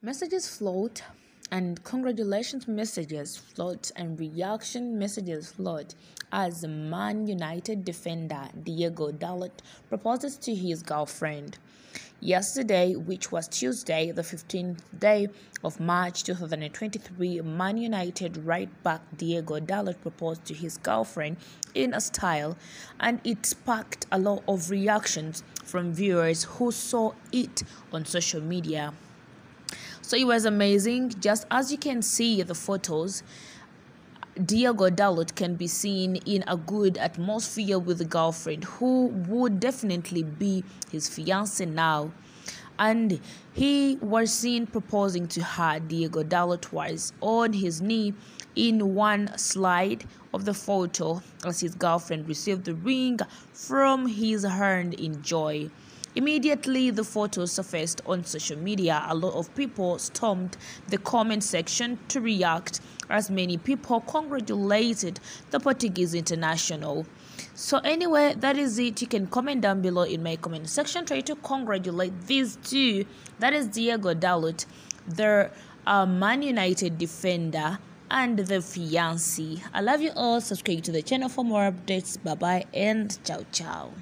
Messages float and congratulations messages float and reaction messages float as Man United defender Diogo Dalot proposes to his girlfriend. Yesterday, which was Tuesday, the 15th day of March 2023, Man United right back Diogo Dalot proposed to his girlfriend in a style, and it sparked a lot of reactions from viewers who saw it on social media. So it was amazing. Just as you can see the photos, Diogo Dalot can be seen in a good atmosphere with a girlfriend who would definitely be his fiance now. And he was seen proposing to her. Diogo Dalot was on his knee in one slide of the photo as his girlfriend received the ring from his hand in joy. Immediately, the photo surfaced on social media. A lot of people stormed the comment section to react, as many people congratulated the Portuguese international. So, anyway, that is it. You can comment down below in my comment section. Try to congratulate these two. That is Diogo Dalot, the uh, Man United defender and the fiancé. I love you all. Subscribe to the channel for more updates. Bye bye and ciao ciao.